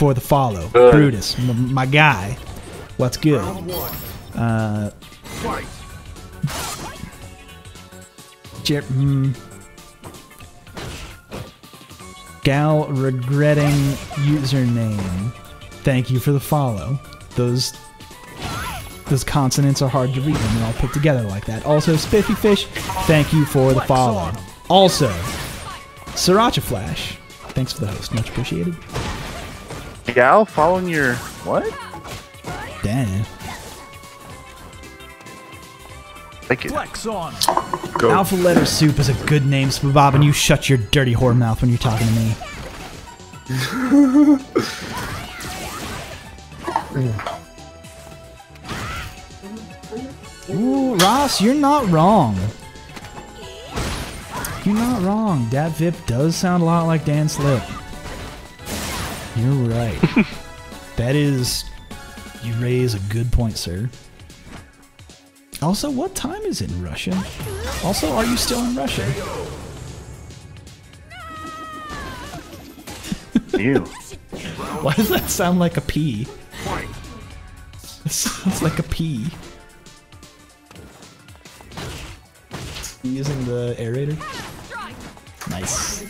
for the follow. Good. Brutus, m- my guy. What's good? Uh, Jer- mm, Gal regretting username. Thank you for the follow. Those those consonants are hard to read when they're all put together like that. Also, Spiffy Fish, thank you for the follow. Also, Sriracha Flash, thanks for the host, much appreciated. Gal following your what? Damn. Like it. Flex on. Go. Alpha Letter Soup is a good name, Spabob, and you shut your dirty whore mouth when you're talking to me. Ooh, Ross, you're not wrong. You're not wrong. Dapvip does sound a lot like Dan Slip. You're right. that is. You raise a good point, sir. Also, what time is it in Russia? Also, are you still in Russia? Ew. Why does that sound like a P? It sounds like a P. Using the aerator? Nice.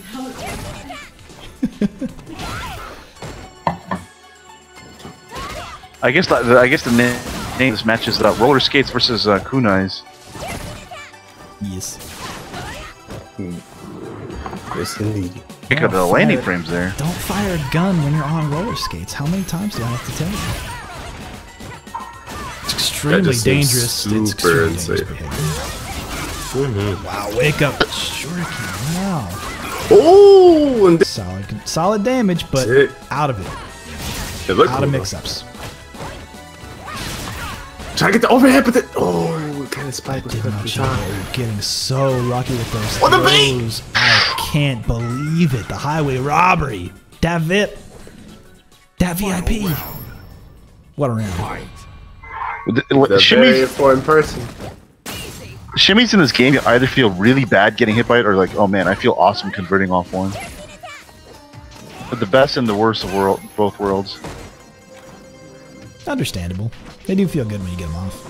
I guess the, I guess the na- name of this match is uh, roller skates versus uh, kunais. Yes. Yes, indeed. Pick up the landing fire. frames there. Don't fire a gun when you're on roller skates. How many times do I have to tell you? It's extremely just seems dangerous. It's extremely dangerous unsafe. behavior. Wow, wake up. Shuriken. Wow. Oh, and Solid, solid damage, but That's out of it. it looked Out cool, of mix-ups. Try to get the overhead, but the oh, kind of spike was Did cut not from time. You're getting so lucky with those What the bait? throws. I can't believe it. The highway robbery. That VIP. That VIP. What a round. The, The very shimmies, important person. shimmies in this game you either feel really bad getting hit by it or like, oh man, I feel awesome converting off one. But the best and the worst of world, both worlds. Understandable. They do feel good when you get them off.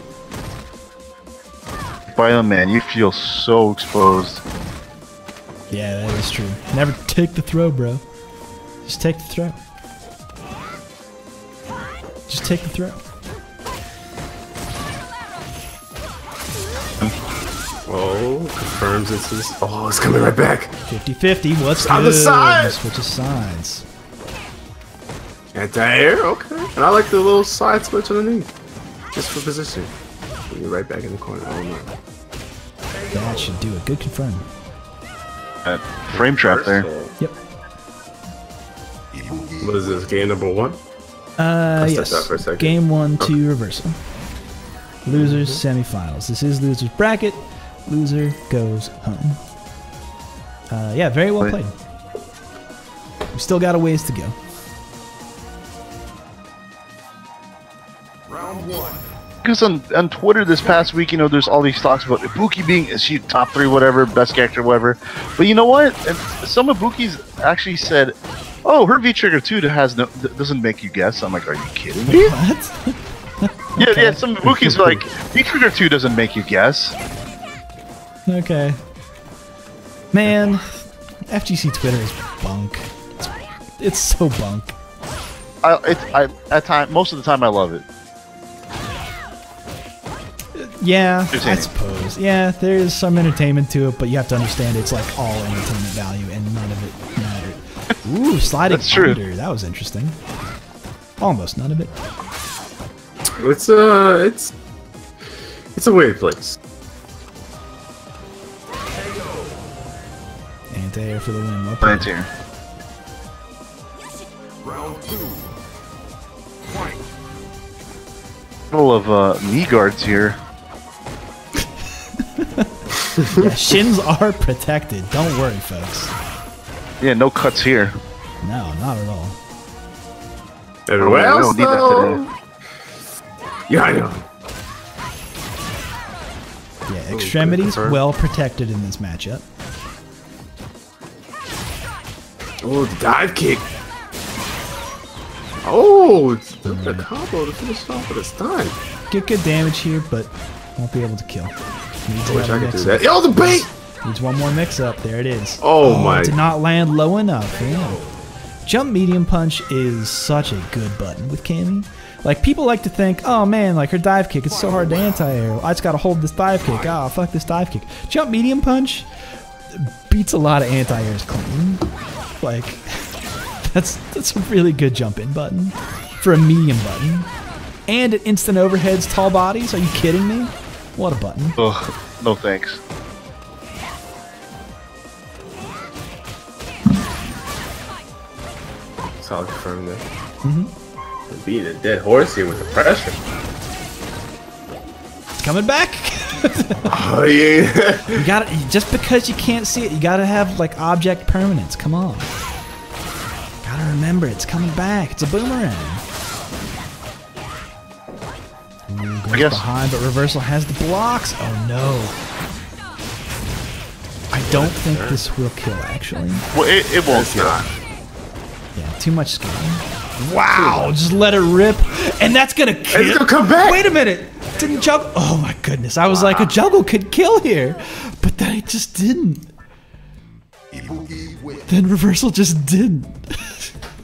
By the man, you feel so exposed. Yeah, that is true. Never take the throw, bro. Just take the throw. Just take the throw. Oh, confirms it's his. Oh, it's coming right back. 50-50. What's On good? the side. Switch of sides. Anti-air, okay. And I like the little side switch underneath, just for position. You're right back in the corner. Oh no. That should do it. Good confirm. Uh, frame trap there. Yep. What is this? Game number one? Uh, yes. for a second. Game one, two, Rivarsal. Losers, semifinals. This is losers bracket. Loser goes home. Uh, yeah, very well Wait. played. We still got a ways to go. Because on, on Twitter this past week, you know, there's all these talks about Ibuki being is she top three, whatever, best character, whatever. But you know what? And some Ibukis actually said, "Oh, her V Trigger two has no th- doesn't make you guess." I'm like, "Are you kidding me?" What? Yeah, yeah. Some Ibukis are like, "V Trigger two doesn't make you guess." okay. Man, FGC Twitter is bunk. It's, it's so bunk. I, it, I at time most of the time I love it. Yeah, I suppose. Yeah, there is some entertainment to it, but you have to understand it's like all entertainment value, and none of it mattered. Ooh, sliding That's true. under. That was interesting. Almost none of it. It's uh, it's it's a weird place. Anti-air for the win. Well Plants played. here. Couple of uh, knee guards here. Yeah, shins are protected. Don't worry, folks. Yeah, no cuts here. No, not at all. Everywhere oh, we else, don't need that though. Yeah, I know. Yeah, oh, extremities confirm. well protected in this matchup. Oh, the dive kick. Oh, it's the, hmm. the combo to finish off, with a stun. Get good damage here, but won't be able to kill. Needs I wish I could do that. Yo, the bait! Needs one more mix up. There it is. Oh my- Did not land low enough. Yeah. Jump medium punch is such a good button with Cammy. Like people like to think, oh man, like her dive kick, it's so hard to anti-air. I just gotta hold this dive kick. Ah, fuck this dive kick. Jump medium punch beats a lot of anti-airs clean. Like that's that's a really good jump in button for a medium button. And it instant overheads tall bodies. Are you kidding me? What a button. Ugh, no thanks. Solid confirm there. Mm-hmm. Beat a dead horse here with the pressure. Coming back. Oh yeah. You got to just because you can't see it, you got to have like object permanence. Come on. Got to remember it's coming back. It's a boomerang. Ooh, goes guess- behind, but Rivarsal has the blocks. Oh no. I don't think this will kill actually. Well, it, it won't kill. not. Yeah, too much scaling. Wow, just let it rip, and that's gonna kill. It's gonna come back. Wait a minute, didn't juggle? Oh my goodness, I was like a juggle could kill here, but then it just didn't. Then Rivarsal just didn't.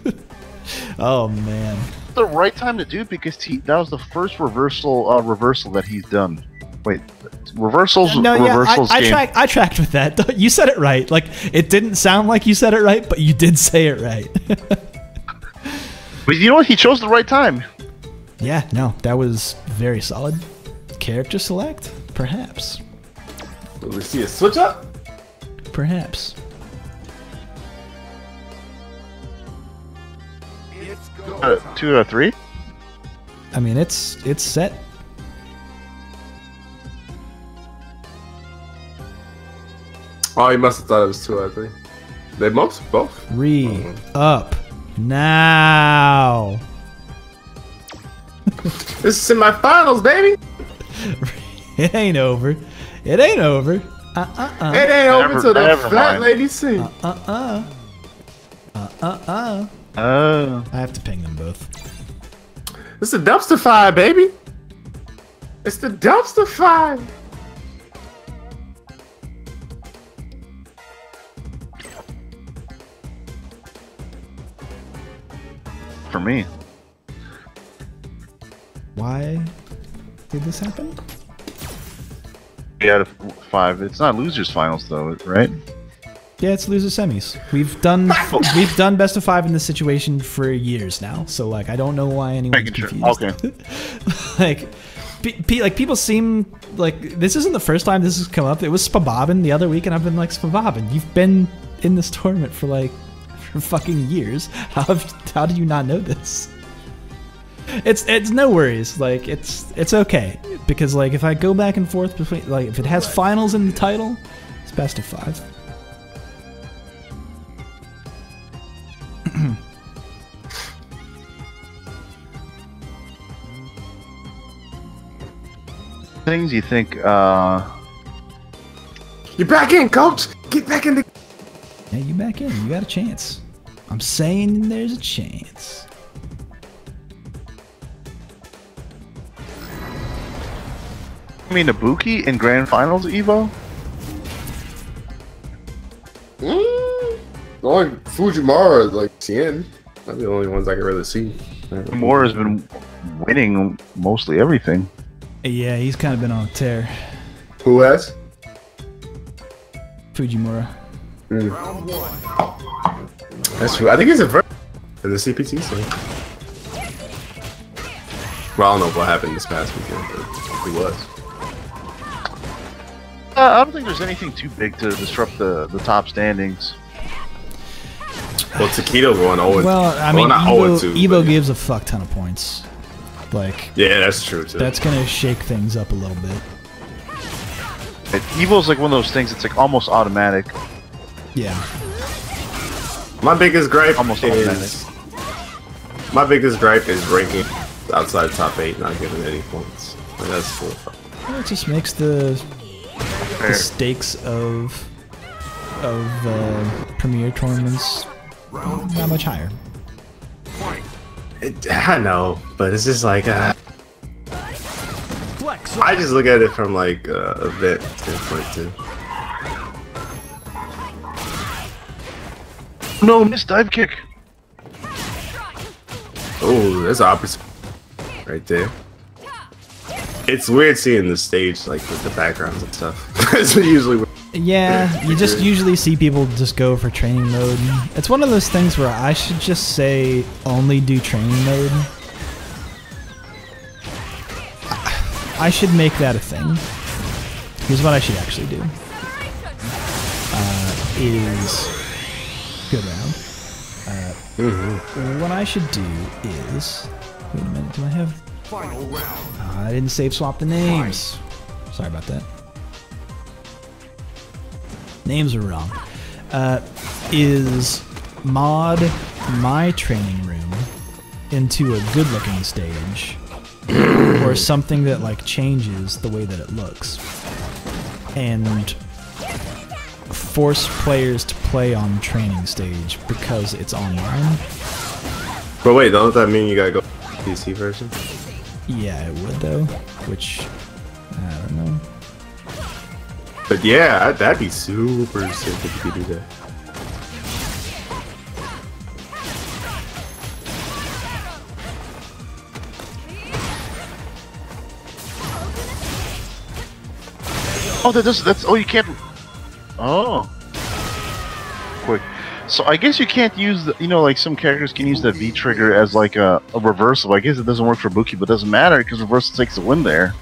oh man, the right time to do it because he, that was the first reversal uh, reversal that he's done. Wait, reversals no, yeah, I, reversals I game. tracked. I tracked with that. You said it right. Like it didn't sound like you said it right, but you did say it right. But you know what? He chose the right time. yeah, no, that was very solid. Character select, perhaps. Will we see a switch up? Perhaps. Uh, two out of three. I mean, it's it's set. Oh, he must have thought it was two out of three. They most both. Re up now. This is in my finals, baby. It ain't over. It ain't over. Uh uh uh. It ain't over Never- till the never flat mind. lady sing. Uh uh. Uh uh uh. Uh, Oh. I have to ping them both. It's the dumpster fire, baby. It's the dumpster fire. for me. Why did this happen? Three out of five. It's not losers finals though, right? Yeah, it's loser semis. We've done we've done best of five in this situation for years now. So like, I don't know why anyone's Making sure- Okay. like, like people seem like this isn't the first time this has come up. It was Spabobin the other week, and I've been like, Spabobin, you've been in this tournament for like for fucking years. How have, how do you not know this? It's it's no worries. Like it's it's okay because like if I go back and forth between like if it has finals in the title, it's best of five. Things you think, uh, You're back in, coach. Get back in the. Yeah, you back in. You got a chance. I'm saying there's a chance. I mean, Ibuki in grand finals, Evo? Mm, only Fujimura, like Tien. They're the only ones I can really see. Moore has been winning mostly everything. Yeah, he's kind of been on a tear. Who has? Fujimura. That's true. I think he's a ver- in the CPT scene. Well, I don't know what happened this past weekend, but he was. Uh, I don't think there's anything too big to disrupt the, the top standings. Well, Tokido going 0 Well, I mean, not Evo, 0 Evo but yeah. gives a fuck ton of points. Like, Yeah, that's true too. that's gonna shake things up a little bit. It, Evo's like one of those things. It's like almost automatic. Yeah. my biggest gripe Almost is my biggest gripe is ranking outside top eight, not getting any points. Like, that's cool. Well, It just makes the, the stakes of of uh, premier tournaments that much higher. It, I know, but it's just like uh, Flex. I just look at it from like uh, event standpoint too. No, missed dive kick. Oh, that's opposite right there. It's weird seeing the stage like with the backgrounds and stuff. That's usually Yeah, you just usually see people just go for training mode. It's one of those things where I should just say only do training mode. I should make that a thing. Here's what I should actually do. Uh, is good round. Uh, What I should do is wait a minute. Do I have? Final round. Uh, I didn't save swap the names. Sorry about that names are wrong, uh, is mod my training room into a good looking stage or something that like changes the way that it looks and force players to play on training stage because it's online. But wait, don't that mean you gotta go PC version? Yeah, it would though, which I don't know. But yeah, that'd be super sick if you could do that. Oh, that does. That's. Oh, you can't. Oh. Quick. So I guess you can't use the. You know, like some characters can use the V trigger as like a, a reversal. I guess it doesn't work for Buki, but doesn't matter because Rivarsal takes the win there.